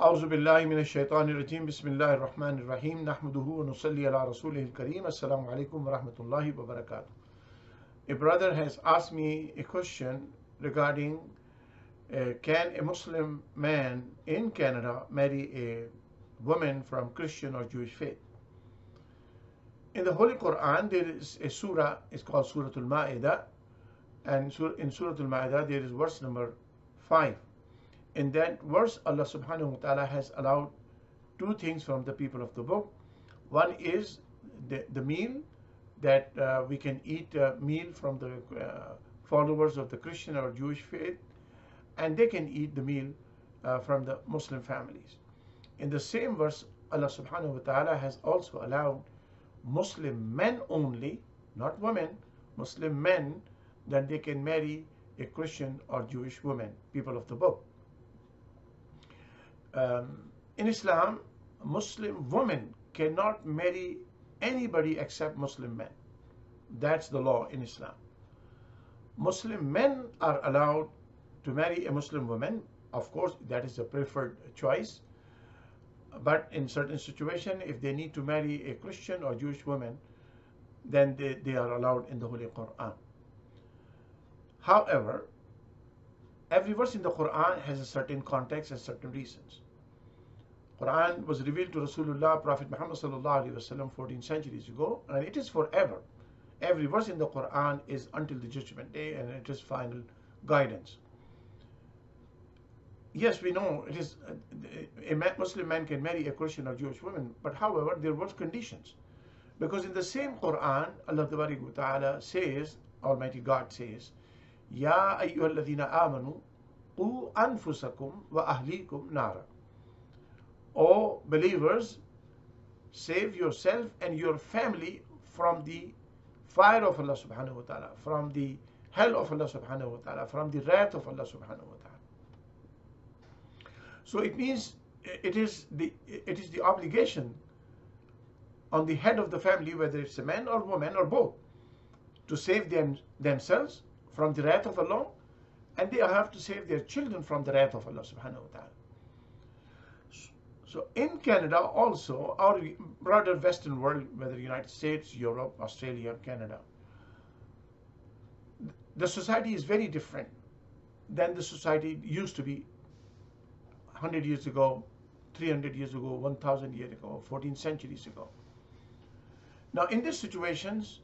أعوذ بالله من الشيطان الرجيم بسم الله الرحمن الرحيم نحمده ونصلي على رسوله الكريم السلام عليكم ورحمة الله وبركاته A brother has asked me a question regarding uh, can a Muslim man in Canada marry a woman from Christian or Jewish faith? In the Holy Quran, there is a surah, it's called Surah Al-Ma'idah, and in Surah Al-Ma'idah, there is verse number 5. In that verse, Allah subhanahu wa ta'ala has allowed two things from the people of the book. One is the, the meal, that uh, we can eat a meal from the uh, followers of the Christian or Jewish faith, and they can eat the meal uh, from the Muslim families. In the same verse, Allah subhanahu wa ta'ala has also allowed Muslim men only, not women, Muslim men, that they can marry a Christian or Jewish woman, people of the book. Um, in Islam, Muslim women cannot marry anybody except Muslim men. That's the law in Islam. Muslim men are allowed to marry a Muslim woman. Of course, that is a preferred choice. But in certain situations, if they need to marry a Christian or Jewish woman, then they, they are allowed in the Holy Quran. However, every verse in the Quran has a certain context and certain reasons. Quran was revealed to Rasulullah, Prophet Muhammad sallallahu alaihi wasallam 14 centuries ago, and it is forever. Every verse in the Quran is until the judgment day, and it is final guidance. Yes, we know it is a Muslim man can marry a Christian or Jewish woman, but however, there were conditions. Because in the same Quran, Allah Ta'ala says, Almighty God says, Ya ayyuhalladhina amanu qu anfusakum wa ahlikum nara. O believers, save yourself and your family from the fire of Allah subhanahu wa ta'ala, from the hell of Allah subhanahu wa ta'ala, from the wrath of Allah subhanahu wa ta'ala. So it means it is the it is the obligation on the head of the family, whether it's a man or woman or both, to save them themselves from the wrath of Allah, and they have to save their children from the wrath of Allah subhanahu wa ta'ala. So in Canada also, our broader Western world, whether United States, Europe, Australia, Canada, the society is very different than the society used to be 100 years ago, 300 years ago, 1000 years ago, 14 centuries ago. Now in these situations,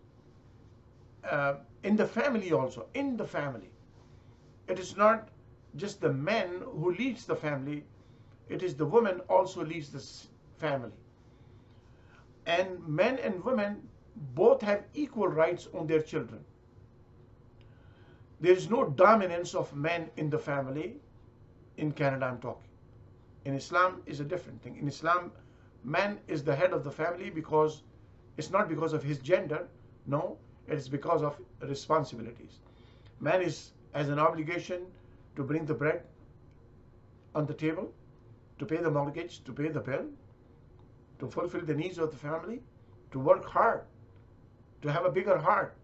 uh, in the family also, in the family, it is not just the man who leads the family, it is the woman also leads the family. And men and women both have equal rights on their children. There is no dominance of men in the family. In Canada, I'm talking. In Islam is a different thing. In Islam, man is the head of the family because it's not because of his gender. No, it is because of responsibilities. Man is has an obligation to bring the bread on the table, to pay the mortgage, to pay the bill, to fulfill the needs of the family, to work hard, to have a bigger heart,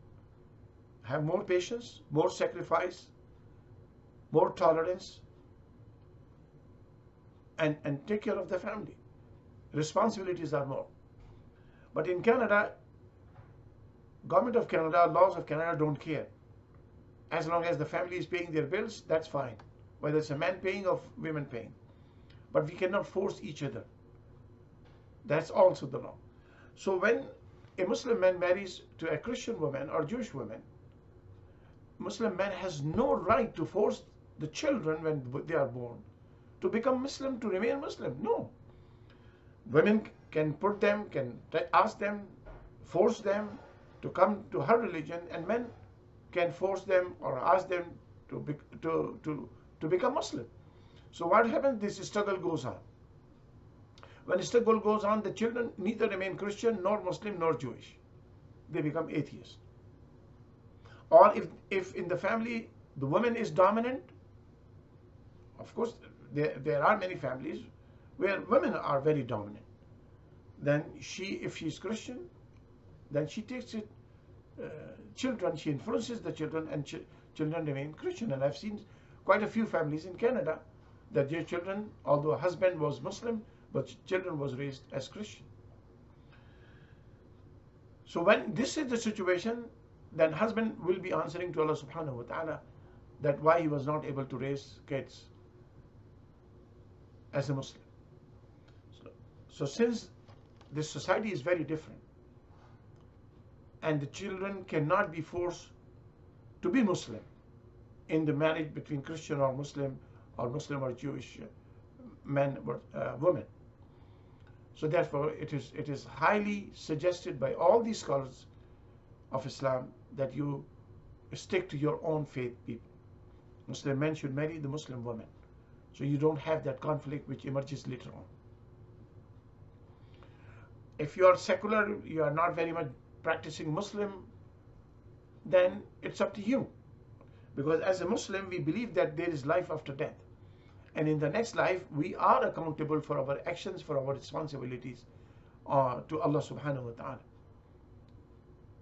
have more patience, more sacrifice, more tolerance, and, and take care of the family. Responsibilities are more. But in Canada, government of Canada, laws of Canada don't care. As long as the family is paying their bills, that's fine. Whether it's a man paying or women paying. But we cannot force each other. That's also the law. So when a Muslim man marries to a Christian woman or Jewish woman, Muslim man has no right to force the children when they are born to become Muslim, to remain Muslim. No. Women can put them, can ask them, force them to come to her religion, and men can force them or ask them to, be, to, to, to become Muslim. So what happens? This struggle goes on. When struggle goes on, the children neither remain Christian, nor Muslim, nor Jewish. They become atheists. Or if, if in the family the woman is dominant, of course, there, there are many families where women are very dominant. Then she, if she's Christian, then she takes it, uh, children, she influences the children and ch children remain Christian. And I've seen quite a few families in Canada that their children, although husband was Muslim, but children was raised as Christian. So when this is the situation, then husband will be answering to Allah subhanahu wa ta'ala that why he was not able to raise kids as a Muslim. So, so since this society is very different and the children cannot be forced to be Muslim in the marriage between Christian or Muslim or Muslim or Jewish men or uh, women. So therefore, it is it is highly suggested by all these scholars of Islam that you stick to your own faith, people. Muslim men should marry the Muslim women, so you don't have that conflict which emerges later on. If you are secular, you are not very much practicing Muslim, then it's up to you. Because as a Muslim, we believe that there is life after death. And in the next life, we are accountable for our actions, for our responsibilities uh, to Allah subhanahu wa ta'ala.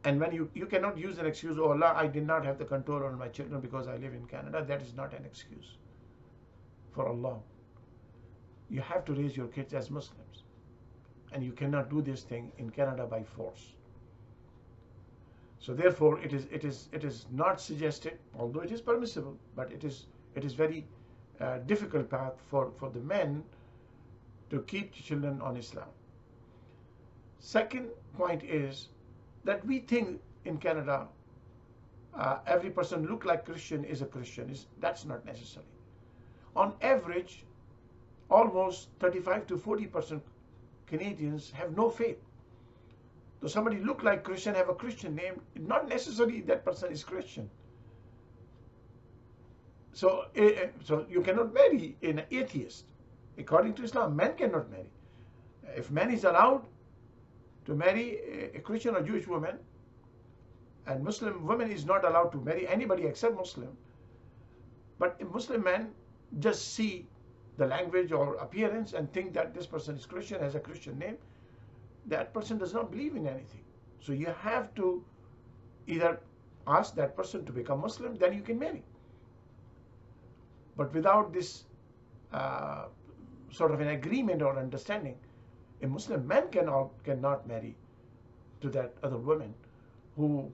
And when you, you cannot use an excuse, oh Allah, I did not have the control on my children because I live in Canada, that is not an excuse for Allah. You have to raise your kids as Muslims. And you cannot do this thing in Canada by force. So therefore, it is it is it is not suggested, although it is permissible, but it is it is very uh, difficult path for for the men to keep children on Islam. Second point is that we think in Canada uh, every person look like Christian is a Christian. Is that's not necessary. On average, almost 35 to 40 percent Canadians have no faith. Though somebody look like Christian, have a Christian name, not necessarily that person is Christian. So, uh, so you cannot marry an atheist. According to Islam, man cannot marry. If man is allowed to marry a Christian or Jewish woman, and Muslim woman is not allowed to marry anybody except Muslim, but a Muslim man just see the language or appearance and think that this person is Christian, has a Christian name, that person does not believe in anything. So you have to either ask that person to become Muslim, then you can marry. But without this uh, sort of an agreement or understanding, a Muslim man cannot, cannot marry to that other woman who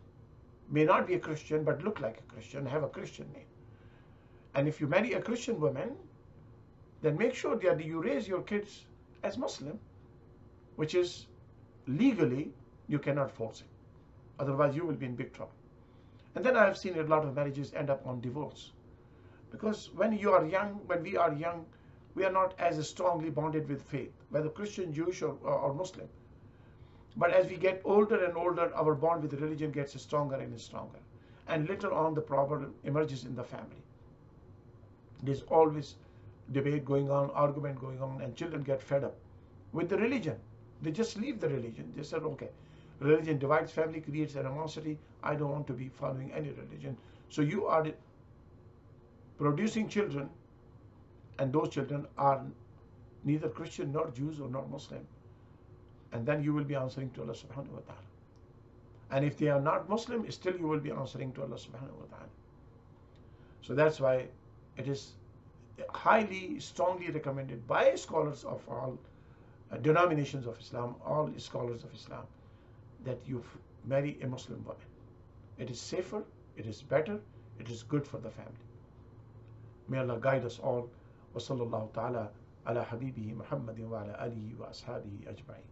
may not be a Christian but look like a Christian, have a Christian name. And if you marry a Christian woman, then make sure that you raise your kids as Muslim, which is legally you cannot force it. Otherwise, you will be in big trouble. And then I have seen a lot of marriages end up on divorce. Because when you are young, when we are young, we are not as strongly bonded with faith, whether Christian, Jewish, or, or Muslim. But as we get older and older, our bond with religion gets stronger and stronger. And later on, the problem emerges in the family. There's always debate going on, argument going on, and children get fed up with the religion. They just leave the religion. They said, okay, religion divides family, creates animosity. I don't want to be following any religion. So you are producing children, and those children are neither Christian nor Jews or nor Muslim. And then you will be answering to Allah subhanahu wa ta'ala. And if they are not Muslim, still you will be answering to Allah subhanahu wa ta'ala. So that's why it is highly, strongly recommended by scholars of all denominations of Islam, all scholars of Islam, that you marry a Muslim woman. It is safer, it is better, it is good for the family. May Allah guide us all. وصلى الله تعالى على حبيبه محمد وعلى آله وأصحابه أجمعين